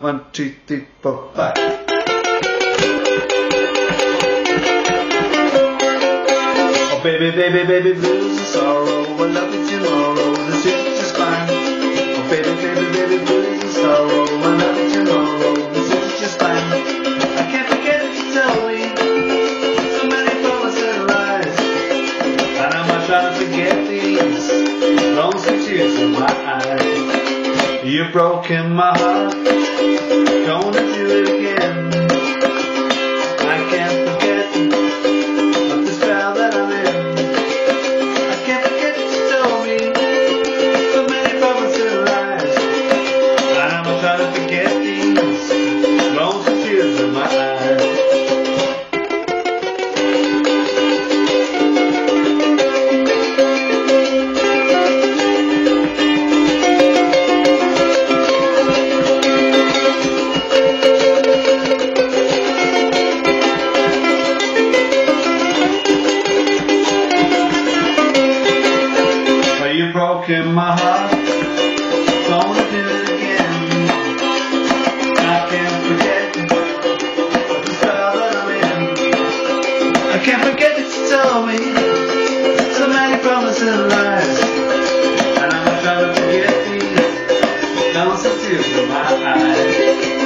One, two, three, four, five. Oh baby, baby, baby, blues and sorrow. You've broken my heart. Gonna broken my heart. Gonna do it again. I can't forget. I can't forget that you told me so many promises and lies. And I'm trying to forget. Don't my eyes.